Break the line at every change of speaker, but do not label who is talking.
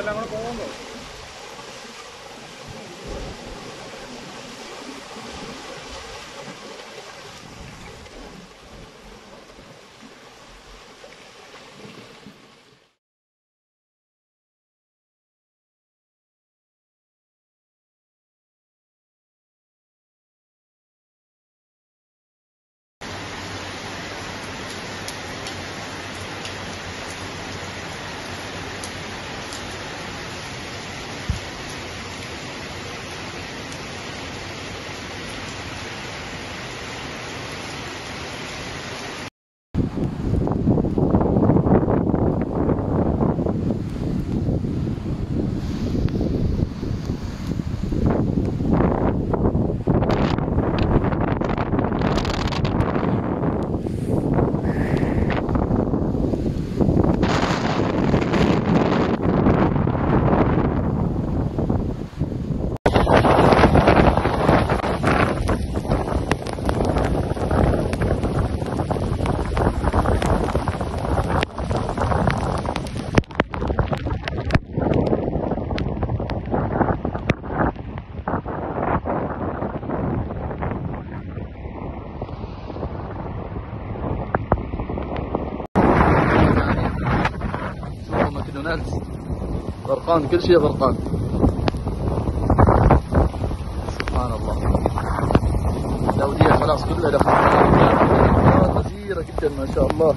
അതെല്ലാം കൂടെ പോകുമ്പോൾ ماكدونالدز غرقان كل شيء غرقان. سبحان الله. السعودية خلاص كلها دخلت. جزيرة جدا ما شاء الله.